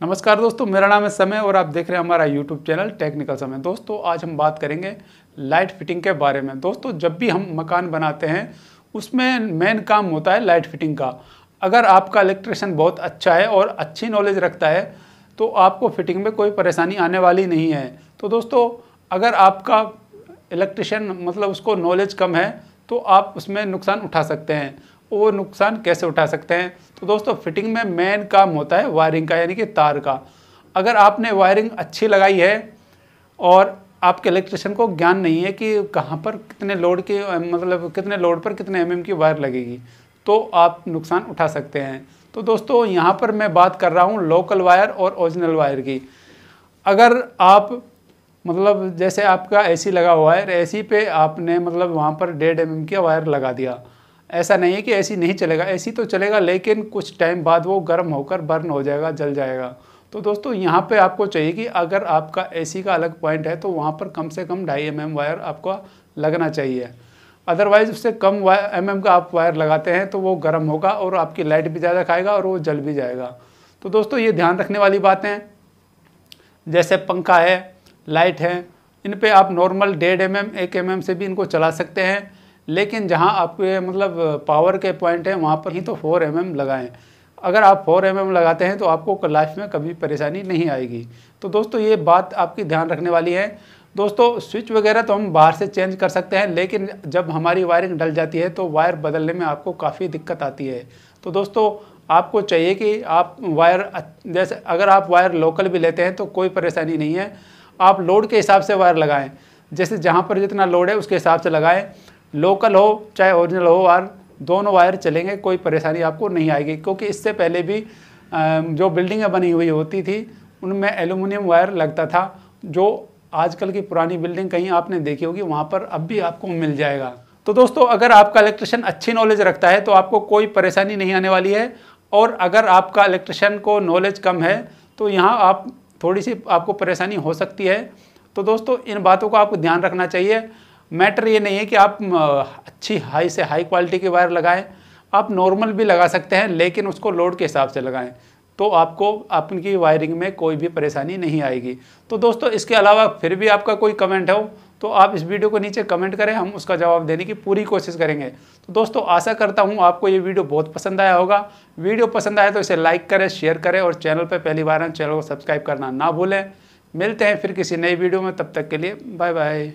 नमस्कार दोस्तों, मेरा नाम है समय और आप देख रहे हैं हमारा यूट्यूब चैनल टेक्निकल समय दोस्तों, आज हम बात करेंगे लाइट फिटिंग के बारे में। दोस्तों, जब भी हम मकान बनाते हैं, उसमें मेन काम होता है लाइट फिटिंग का। अगर आपका इलेक्ट्रिशियन बहुत अच्छा है और अच्छी नॉलेज रखता है तो आपको फिटिंग में कोई परेशानी आने वाली नहीं है। तो दोस्तों, अगर आपका इलेक्ट्रिशियन मतलब उसको नॉलेज कम है तो आप उसमें नुकसान उठा सकते हैं। वो नुकसान कैसे उठा सकते हैं? तो दोस्तों फिटिंग में मेन काम होता है वायरिंग का, यानी कि तार का। अगर आपने वायरिंग अच्छी लगाई है और आपके इलेक्ट्रिशियन को ज्ञान नहीं है कि कहाँ पर कितने लोड के मतलब कितने लोड पर कितने एम की वायर लगेगी तो आप नुकसान उठा सकते हैं। तो दोस्तों, यहाँ पर मैं बात कर रहा हूँ लोकल वायर और ओरिजिनल वायर की। अगर आप मतलब जैसे आपका एसी लगा हुआ है एसी पे आपने मतलब वहाँ पर डेढ़ एम की वायर लगा दिया ऐसा नहीं है कि ऐसी नहीं चलेगा, ऐसी तो चलेगा, लेकिन कुछ टाइम बाद वो गर्म होकर बर्न हो जाएगा, जल जाएगा। तो दोस्तों, यहाँ पे आपको चाहिए कि अगर आपका एसी का अलग पॉइंट है तो वहाँ पर कम से कम ढाई एम वायर आपको लगना चाहिए। अदरवाइज़ उससे कम एम एम का आप वायर लगाते हैं तो वो गर्म होगा और आपकी लाइट भी ज़्यादा खाएगा और वो जल भी जाएगा। तो दोस्तों, ये ध्यान रखने वाली बातें जैसे पंखा है लाइट है, इन पर आप नॉर्मल डेढ़ एम एम एक एम से भी इनको चला सकते हैं। लेकिन जहाँ आपके मतलब पावर के पॉइंट हैं, वहाँ पर ही तो फोर एम mm लगाएँ। अगर आप फोर एम mm लगाते हैं तो आपको लाइफ में कभी परेशानी नहीं आएगी। तो दोस्तों, ये बात आपकी ध्यान रखने वाली है। दोस्तों स्विच वगैरह तो हम बाहर से चेंज कर सकते हैं, लेकिन जब हमारी वायरिंग डल जाती है तो वायर बदलने में आपको काफ़ी दिक्कत आती है। तो दोस्तों, आपको चाहिए कि आप वायर जैसे अगर आप वायर लोकल भी लेते हैं तो कोई परेशानी नहीं है। आप लोड के हिसाब से वायर लगाएँ। जैसे जहाँ पर जितना लोड है, उसके हिसाब से लगाएँ। लोकल हो, चाहे ओरिजिनल हो, और दोनों वायर चलेंगे, कोई परेशानी आपको नहीं आएगी। क्योंकि इससे पहले भी जो बिल्डिंगें बनी हुई, होती थी, उनमें एलुमिनियम वायर लगता था, जो आजकल की पुरानी बिल्डिंग कहीं आपने देखी होगी, वहाँ पर अब भी आपको मिल जाएगा। तो दोस्तों, अगर आपका इलेक्ट्रिशियन अच्छी नॉलेज रखता है तो आपको कोई परेशानी नहीं आने वाली है, और अगर आपका इलेक्ट्रिशियन को नॉलेज कम है तो यहाँ आप थोड़ी सी आपको परेशानी हो सकती है। तो दोस्तों, इन बातों को आपको ध्यान रखना चाहिए। मैटर ये नहीं है कि आप अच्छी हाई से हाई क्वालिटी की वायर लगाएँ। आप नॉर्मल भी लगा सकते हैं, लेकिन उसको लोड के हिसाब से लगाएँ। तो आपको आपकी वायरिंग में कोई भी परेशानी नहीं आएगी। तो दोस्तों, इसके अलावा फिर भी आपका कोई कमेंट हो तो आप इस वीडियो को नीचे कमेंट करें, हम उसका जवाब देने की पूरी कोशिश करेंगे। तो दोस्तों, आशा करता हूँ आपको ये वीडियो बहुत पसंद आया होगा। वीडियो पसंद आया तो इसे लाइक करें शेयर करें और चैनल पर पहली बार चैनल को सब्सक्राइब करना ना भूलें। मिलते हैं फिर किसी नई वीडियो में, तब तक के लिए बाय बाय